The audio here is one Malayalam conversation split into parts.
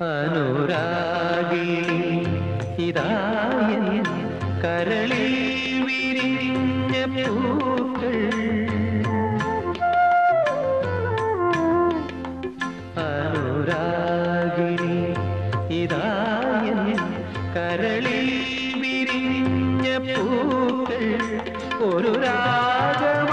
അനുരാഗിണി ഇതായ കരളിൽ വിരിഞ്ഞ പൂക്കൾ. അനുരാഗിണി ഇതായ കരളിൽ വിരിഞ്ഞ പൂക്കൾ. ഒരു രാഗം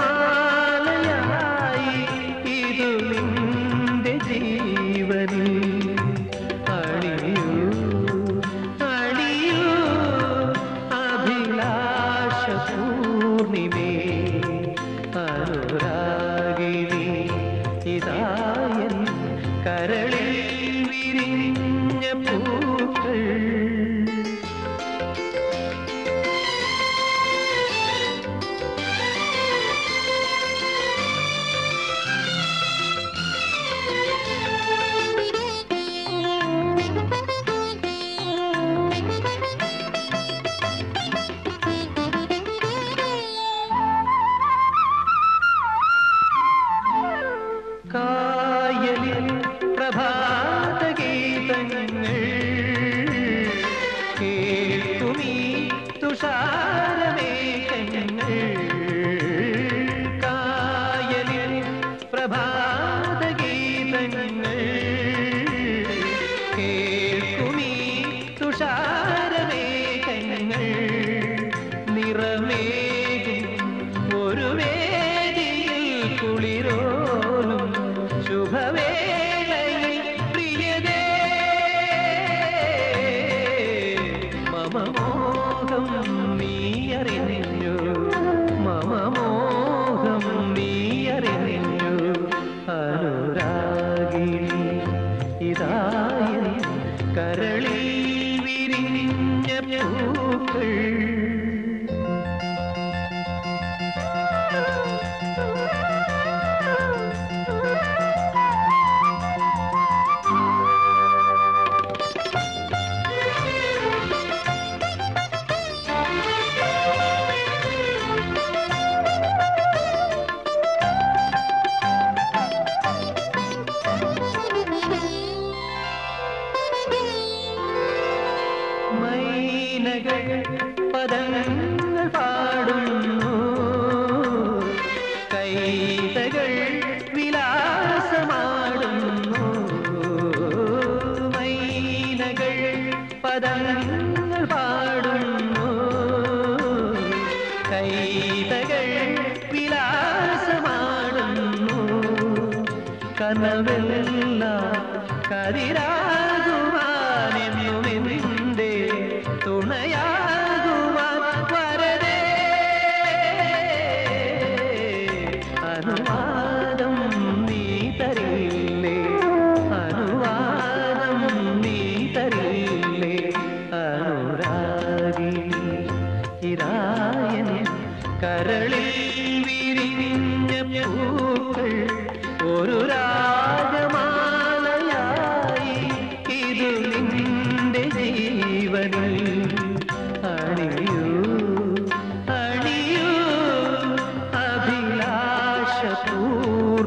അനുരാഗിണി തുഷാരമേഘങ്ങൾ കായലിൽ പ്രഭാതഗീതങ്ങൾ കേൾക്കുമീ തുഷാരമേഘങ്ങൾ നിറമേകും കരളിൽ വിരിഞ്ഞ പൂക്കൾ പദങ്ങൾ പാടുന്നു. കൈതകൾ വിലാസമാടുന്നു. കനവെല്ലാം കതിരാകുവാനെന്നുമെന്റെ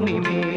நிமே